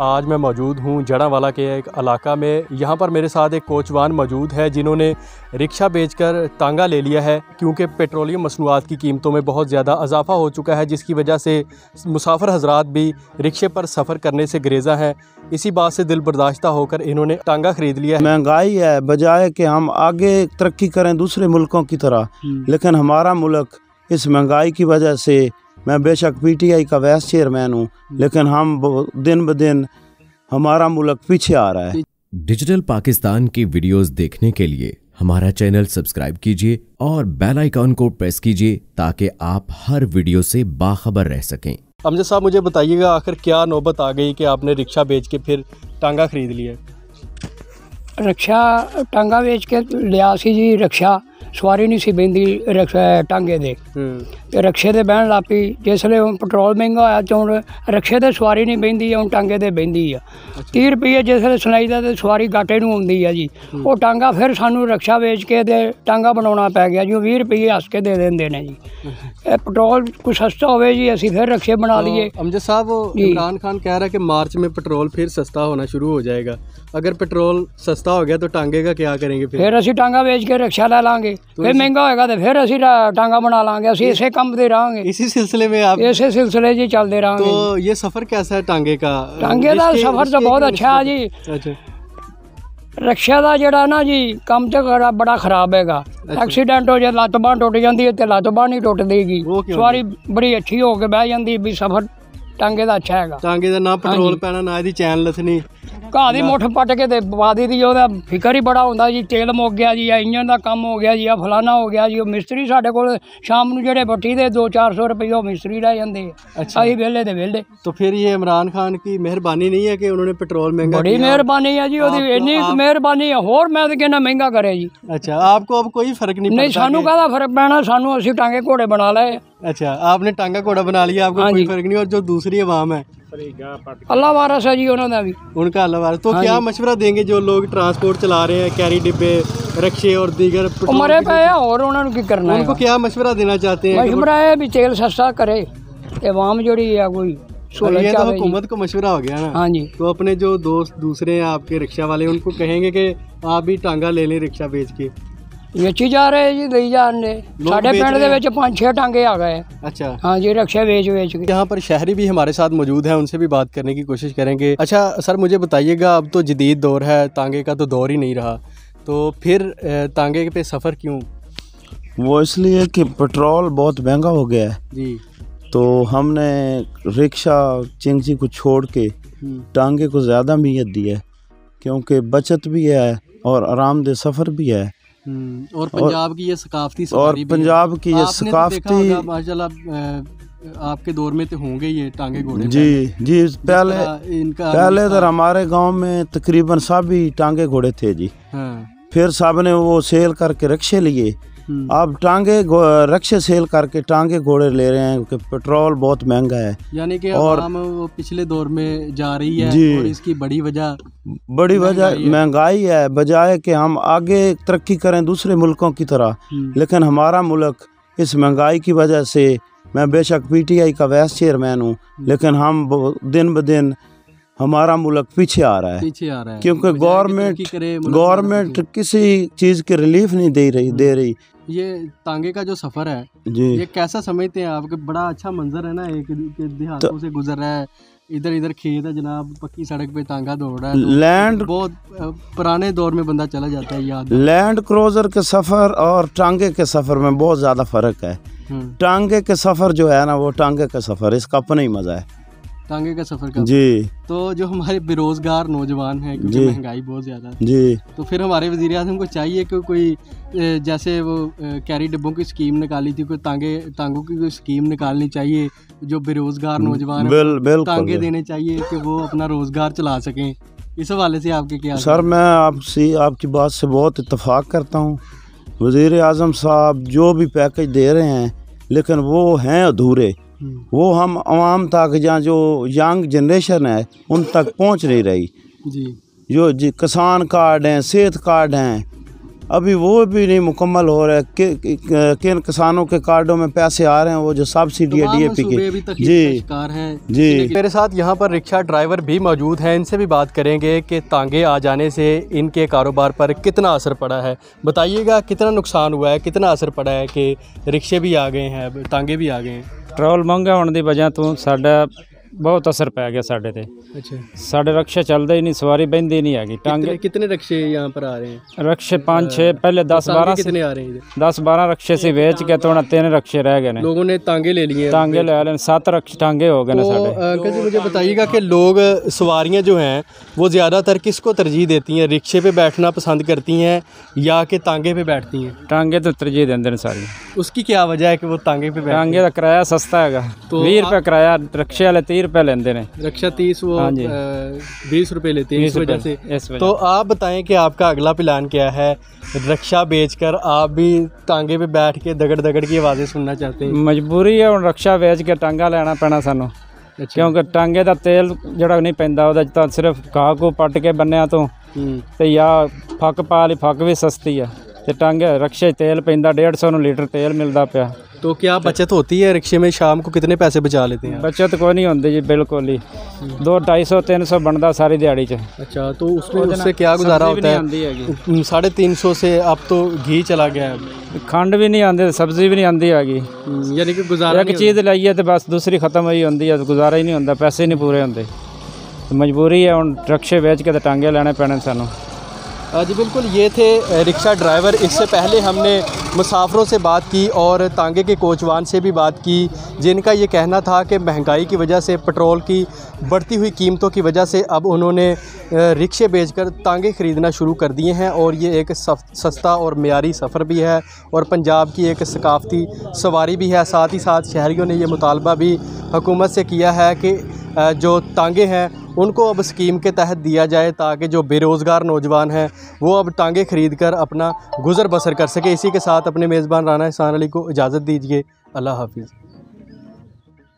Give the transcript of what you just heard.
आज मैं मौजूद हूँ जड़ावाला के एक इलाका में। यहाँ पर मेरे साथ एक कोचवान मौजूद है जिन्होंने रिक्शा बेचकर तांगा ले लिया है क्योंकि पेट्रोलियम मसनूआत की कीमतों में बहुत ज़्यादा इजाफा हो चुका है जिसकी वजह से मुसाफर हजरात भी रिक्शे पर सफ़र करने से ग्रेज़ा हैं। इसी बात से दिल बर्दाश्त होकर इन्होंने टांगा ख़रीद लिया है। महँगाई है बजाय कि हम आगे तरक्की करें दूसरे मुल्कों की तरह लेकिन हमारा मुल्क इस महँगाई की वजह से मैं बेशक पीटीआई का वैस चेयरमैन हूँ लेकिन हम दिन ब दिन हमारा मुल्क पीछे आ रहा है। डिजिटल पाकिस्तान की वीडियोस देखने के लिए हमारा चैनल सब्सक्राइब कीजिए और बेल आइकॉन को प्रेस कीजिए ताकि आप हर वीडियो से बाखबर रह सकें। अमजद साहब मुझे बताइएगा आखिर क्या नौबत आ गई कि आपने रिक्शा बेच के फिर टांगा खरीद लिया? रिक्शा टांगा बेच के लिया जी रिक्शा। ਸਵਾਰੀ ਨਹੀਂ ਸੀ ਬੈਂਦੀ ਰਕਸ਼ਾ ਟਾਂਗੇ ਦੇ ਹੂੰ ਤੇ ਰਕਸ਼ੇ ਤੇ ਬਹਿਣ ਲੱਪੀ ਜਿਸ ਵੇਲੇ ਹੁਣ ਪੈਟਰੋਲ ਮਹਿੰਗਾ ਹੋਇਆ ਤੇ ਹੁਣ ਰਕਸ਼ੇ ਤੇ ਸਵਾਰੀ ਨਹੀਂ ਬੈਂਦੀ ਹੁਣ ਟਾਂਗੇ ਤੇ ਬੈਂਦੀ ਆ 30 ਰੁਪਏ ਜਿਸ ਵੇਲੇ ਸੁਣਾਈ ਦਾ ਤੇ ਸਵਾਰੀ ਗਾਟੇ ਨੂੰ ਆਉਂਦੀ ਆ ਜੀ ਉਹ ਟਾਂਗਾ ਫਿਰ ਸਾਨੂੰ ਰਕਸ਼ਾ ਵੇਚ ਕੇ ਤੇ ਟਾਂਗਾ ਬਣਾਉਣਾ ਪੈ ਗਿਆ ਜੀ ਉਹ 20 ਰੁਪਏ ਹੱਸ ਕੇ ਦੇ ਦਿੰਦੇ ਨੇ ਜੀ ਇਹ ਪੈਟਰੋਲ ਕੋਈ ਸਸਤਾ ਹੋਵੇ ਜੀ ਅਸੀਂ ਫਿਰ ਰਕਸ਼ੇ ਬਣਾ ਲਈਏ तो अमजद साहब वो जी। इमरान खान कह रहा है कि मार्च में पेट्रोल फिर सस्ता होना शुरू हो जाएगा अगर पेट्रोल सस्ता हो गया तो टांगे का क्या करेंगे फिर ਫਿਰ ਅਸੀਂ ਟਾਂਗਾ ਵੇਚ ਕੇ ਰਕਸ਼ਾ ਲੈ ਲਾਂਗੇ ਫਿਰ ਮਹਿੰਗਾ ਹੋਏਗਾ ਤੇ ਫਿਰ ਅਸੀਂ ਰਾ- ਟਾਂਗਾ ਬਣਾ ਲਾਂਗੇ ਅਸੀਂ ਇਸੇ ਕੰਮ ਤੇ ਰਹਾਂਗੇ इसी सिलसिले में आप ਇਸੇ ਸਿਲਸਿਲੇ 'ਚ ਹੀ ਚੱਲਦੇ ਰਹਾਂਗੇ तो ये सफर कैसा है टांगे का ਟਾਂਗੇ ਦਾ इसके- ਸਫ਼ਰ ਤਾਂ इसके ਬਹੁਤ एक ਅੱਛਾ ਹੈ ਜੀ अच्छा ਰਕਸ਼ਾ ਦਾ ਜਿਹੜਾ ਨਾ ਜੀ ਕੰਮ ਤੇ ਬੜਾ ਬੜਾ ਖਰਾਬ ਹੈਗਾ ਐਕਸੀਡੈਂਟ ਹੋ ਜਾ ਲੱਤ ਬਾਂਹ ਟੁੱਟ ਜਾਂਦੀ ਹੈ ਤੇ ਲੱਤ ਬਾਂਹ ਨਹੀਂ ਟੁੱਟਦੀਗੀ ਉਹ ਕਿਉਂ ਸਵਾਰੀ ਬੜੀ ਅੱਛੀ ਹੋ ਕੇ ਬਹਿ ਜਾਂਦੀ ਵੀ ਸਫ਼ਰ ਟਾਂਗੇ ਦਾ ਅੱਛਾ ਹੈਗਾ टांगे का ना पेट्रोल पैना ना ਇਹਦੀ ਚੈਨ ਲੱਥਣੀ ਘਾਹ ਦੀ ਮੁੱਠ ਪੱਟ ਕੇ ਤੇ ਬਾਦੀ ਦੀ ਉਹਦਾ ਫਿਕਰ ਹੀ ਬੜਾ ਹੁੰਦਾ ਜੀ ਤੇਲ ਮੁੱਕ ਗਿਆ ਜੀ ਆ ਇੰਜਨ ਦਾ ਕੰਮ ਹੋ ਗਿਆ ਜੀ ਆ ਫਲਾਣਾ ਹੋ ਗਿਆ ਜੀ ਉਹ ਮਿਸਤਰੀ ਸਾਡੇ ਕੋਲ ਸ਼ਾਮ ਨੂੰ ਜਿਹੜੇ ਬੱਟੀ ਦੇ 2-400 ਰੁਪਏ ਉਹ ਮਿਸਤਰੀ ਲੈ ਜਾਂਦੇ ਆ ਅਸੀਂ ਵਿਹਲੇ ਦੇ ਵਿਹਲੇ तो फिर ये इमरान खान की मेहरबानी नहीं है कि उन्होंने पेट्रोल महंगा ਬੜੀ किया ਮਿਹਰਬਾਨੀ ਹੈ ਜੀ ਉਹਦੀ ਇੰਨੀ ਕੁ ਮਿਹਰਬਾਨੀ ਹੈ ਹੋਰ ਮੈਂ ਤਾਂ ਕਹਿੰਦਾ ਮਹਿੰਗਾ ਕਰੇ ਜੀ अच्छा आपको अब कोई फर्क नहीं ਨਹੀਂ पड़ता ਸਾਨੂੰ ਕਾਹਦਾ ਫਰਕ ਪੈਣਾ ਸਾਨੂੰ ਅਸੀਂ ਟਾਂਗੇ ਘੋੜੇ ਬਣਾ ਲਏ अच्छा आपने टांगा घोड़ा बना लिया आपको हाँ कोई जी। फर्क नहीं और जो दूसरी दूसरी आवाम है। अल्लाह वारस है जी उन्होंने भी। उनका अल्लाह वारस। तो हाँ क्या मशवरा देंगे जो लोग ट्रांसपोर्ट चला रहे हैं कैरी डिब्बे रक्शे और दीगर मरे पे और उन्होंने की करना उनको क्या मशवरा देना चाहते हैं? मशवरा है भी तेल सस्ता करे आवाम जोड़ी है कोई ये तो हुकूमत को मशवरा हो गया ना। हाँ जी। तो अपने जो दोस्त दूसरे हैं आपके रिक्शा वाले उनको कहेंगे कि आप भी टांगा ले लें रिक्शा बेच के। ਵੇਚੀ ਜਾ ਰਹੇ ਜੀ ਲਈ ਜਾਂਦੇ ਸਾਡੇ ਵੇਚ ਪਿੰਡ ਰਹੇ ਦੇ ਆ। ਵਿੱਚ ਪੰਜ ਛੇ ਟਾਂਗੇ ਆ ਗਏ अच्छा ਹਾਂਜੀ ਰਕਸ਼ੇ ਵੇਚ ਵੇਚ ਕੇ यहाँ पर शहरी भी हमारे साथ मौजूद हैं उनसे भी बात करने की कोशिश करेंगे अच्छा सर मुझे बताइएगा अब तो जदीद दौर है तांगे का तो दौर ही नहीं रहा तो फिर अ, तांगे पे सफ़र क्यों वो इसलिए कि पेट्रोल बहुत महंगा हो गया है जी तो हमने रिक्शा चिंगसी को छोड़ के हम्म, टांगे को ज़्यादा अहमियत दी है क्योंकि बचत भी है और आरामदेह सफ़र भी है हम्म, और पंजाब की ये सकाफती और। पंजाब की ये तो सकाफती आपके दौर में तो होंगे ये टांगे घोड़े जी जी पहले पहले इनका पहले इधर हमारे गाँव में तकरीबन सभी टांगे घोड़े थे जी। हाँ। फिर सबने वो सेल करके रक्षे लिए। हम्म, अब टांगे घो- रक्शे सेल करके टांगे घोड़े ले रहे हैं क्योंकि पेट्रोल बहुत महँगा है। यानी कि और- वो पिछले दौर में जा रही है जी। और इसकी बड़ी वजह बड़ी वजह महँगाई है। बजाय कि हम आगे तरक्की करें दूसरे मुल्कों की तरह। हम्म, लेकिन हमारा मुल्क इस महँगाई की वजह से मैं बेशक पीटीआई का वाइस चेयरमैन हूँ लेकिन हम दिन ब दिन हमारा मुल्क पीछे आ रहा है। पीछे आ रहा है। क्योंकि गवर्नमेंट गवर्नमेंट किसी चीज़ की रिलीफ नहीं दे रही दे रही। ये तांगे का जो सफ़र है जी। ये कैसा समझते हैं आपके बड़ा अच्छा मंजर है ना एक देहातों तो से गुजर रहा है इधर इधर खेत है जनाब पक्की सड़क पे तांगा दौड़ रहा है तो लैंड बहुत पुराने दौर में बंदा चला जाता है याद लैंड क्रोजर के सफ़र और टांगे के सफ़र में बहुत ज़्यादा फ़र्क है। हम्म, टांगे के सफ़र जो है ना वो टांगे का सफ़र इसका अपना ही मज़ा है। तांगे का सफ़र का जी। तो जो हमारे बेरोजगार नौजवान हैं क्योंकि महँगाई बहुत ज़्यादा है। जी। तो फिर हमारे वज़ीर अजम को चाहिए कि कोई जैसे वो कैरी डिब्बों की स्कीम निकाली थी कोई तांगे तांगों की कोई स्कीम निकालनी चाहिए जो बेरोजगार नौजवान बिल तांगे देने चाहिए कि वो अपना रोज़गार चला सकें। इस हवाले से आपके क्या सर मैं आपसे आपकी बात से बहुत इतफाक़ करता हूँ। वज़ीर आज़म साहब जो भी पैकेज दे रहे हैं लेकिन वो हैं अधूरे। वो हम आवाम तक या जो यंग जनरेशन है उन तक पहुँच नहीं रही। जी। जो जी किसान कार्ड हैं सेहत कार्ड हैं अभी वो भी नहीं मुकम्मल हो रहे। कि, कि, किन किसानों के कार्डों में पैसे आ रहे हैं वो जो सब्सिडी है डीएपी की। जी। जी। मेरे साथ यहाँ पर रिक्शा ड्राइवर भी मौजूद हैं इनसे भी बात करेंगे कि तांगे आ जाने से इनके कारोबार पर कितना असर पड़ा है। बताइएगा कितना नुकसान हुआ है कितना असर पड़ा है कि रिक्शे भी आ गए हैं तांगे भी आ गए हैं। ਪੈਟਰੋਲ ਮਹਿੰਗਾ ਹੋਣ ਦੀ ਵਜ੍ਹਾ ਤੋਂ ਸਾਡਾ ਬਹੁਤ ਅਸਰ ਪੈ ਗਿਆ ਸਾਡੇ ਤੇ अच्छा ਸਾਡੇ ਰਕਸ਼ੇ ਚੱਲਦੇ ਹੀ ਨਹੀਂ ਸਵਾਰੀ ਬਹਿੰਦੀ ਨਹੀਂ ਹੈਗੀ कितने ਟਾਂਗੇ कितने रिक्शे यहाँ पर आ रहे हैं ਰਕਸ਼ੇ 5 6 ਪਹਿਲੇ 10 तांगे 12 कितने आ रहे हैं इधर 10 12 ਰਕਸ਼ੇ ਸੀ ਵੇਚ ਕੇ ਤੋਂ ਹੁਣ ਤਿੰਨ ਰਕਸ਼ੇ ਰਹਿ ਗਏ ਨੇ लोगों ने तांगे ले लिए हैं ਟਾਂਗੇ ਲੈ ਲੈਣ ਸੱਤ ਰਕਸ਼ੇ ਟਾਂਗੇ ਹੋ ਗਏ ਨੇ तो ਸਾਡੇ अंकल जी मुझे बताइएगा कि लोग सवारियां जो हैं वो ज़्यादातर किसको तरजीह देती हैं रिक्शे पे बैठना पसंद करती हैं या कि तांगे पे बैठती हैं ਟਾਂਗੇ ਤੋਂ ਤਰਜੀਹ ਦਿੰਦੇ ਨੇ ਸਾਰੀ उसकी क्या वजह है कि वो तांगे पे बैठती ਟਾਂਗੇ ਦਾ ਕਿਰਾਇਆ ਸਸਤਾ ਹੈਗਾ तो 20 ਰੁਪਏ ਕਿਰਾਇਆ ਰਕਸ਼ੇ ਵਾਲੇ 30 ਰੁਪਏ ਲੈਂਦੇ ਨੇ हैं रक्षा तीस वो हाँ जी। बीस रुपए लेते हैं इस 20 वजह रुपए, से इस वजह तो आप बताएं कि आपका अगला प्लान क्या है रक्षा बेचकर आप भी तांगे पे बैठ के दगड़ दगड़ की आवाज़ें सुनना चाहते हैं ਮਜਬੂਰੀ ਹੈ ਹੁਣ ਰਕਸ਼ਾ ਵੇਚ ਕੇ ਟਾਂਗਾ ਲੈਣਾ ਪੈਣਾ ਸਾਨੂੰ अच्छा ਕਿਉਂਕਿ ਟਾਂਗੇ ਦਾ ਤੇਲ ਜਿਹੜਾ ਨਹੀਂ ਪੈਂਦਾ ਉਹਦਾ 'ਚ ਤਾਂ ਸਿਰਫ ਘਾਹ ਕੋ ਪੱਟ ਕੇ ਬੰਨਿਆ ਤੋਂ हम्म, ਤੇ ਜਾਂ ਫੱਕ ਪਾ ਲਈ ਫੱਕ ਵੀ ਸਸਤੀ ਆ ਤੇ ਟਾਂਗੇ ਰਕਸ਼ੇ 'ਚ ਤੇਲ ਪੈਂਦਾ 150 ਨੂੰ ਲੀਟਰ ਤੇਲ ਮਿਲਦਾ ਪਿਆ तो क्या बचत होती है रिक्शे में शाम को कितने पैसे बचा लेते हैं आप? ਬਚਤ ਕੋਈ ਨਹੀਂ ਹੁੰਦੀ ਜੀ ਬਿਲਕੁਲ ਹੀ 2 250 300 ਬਣਦਾ ਸਾਰੀ ਦਿਹਾੜੀ 'ਚ अच्छा तो उसमें उससे क्या गुजारा ਸਬਜ਼ੀ ਵੀ होता ਨਹੀਂ है ਆਉਂਦੀ ਹੈਗੀ हम्म, साढ़े तीन सौ से अब तो घी चला गया है ਖੰਡ ਵੀ ਨਹੀਂ ਆਉਂਦੀ ਸਬਜ਼ੀ ਵੀ ਨਹੀਂ ਆਉਂਦੀ ਹੈਗੀ हम्म, यानी कि गुजारा ਇੱਕ नहीं ਚੀਜ਼ ਲਈਏ ਤੇ ਬਸ ਦੂਸਰੀ ਖਤਮ ਹੋਈ ਹੁੰਦੀ ਹੈ ਗੁਜ਼ਾਰਾ ਹੀ ਨਹੀਂ ਹੁੰਦਾ ਪੈਸੇ ਹੀ ਨਹੀਂ ਪੂਰੇ ਹੁੰਦੇ ਤੇ ਮਜਬੂਰੀ ਹੈ ਹੁਣ ਰਕਸ਼ੇ ਵੇਚ ਕੇ ਤੇ ਟਾਂਗੇ ਲੈਣੇ ਪੈਣੇ ਸਾਨੂੰ अ, जी बिल्कुल, ये थे रिक्शा ड्राइवर। इससे पहले हमने मुसाफरों से बात की और तांगे के कोचवान से भी बात की, जिनका ये कहना था कि महँगाई की वजह से, पेट्रोल की बढ़ती हुई कीमतों की वजह से अब उन्होंने रिक्शे बेचकर तांगे ख़रीदना शुरू कर दिए हैं और ये एक सस्ता और मीरी सफ़र भी है और पंजाब की एक सकाफ़ती सवारी भी है। साथ ही साथ शहरीों ने ये मुतालबा भी हुकूमत से किया है कि जो टांगे हैं, उनको अब स्कीम के तहत दिया जाए ताकि जो बेरोज़गार नौजवान हैं, वो अब टांगे ख़रीद कर अपना गुज़र बसर कर सके। इसी के साथ अपने मेज़बान राना एहसान अली को इजाज़त दीजिए। अल्लाह हाफिज़।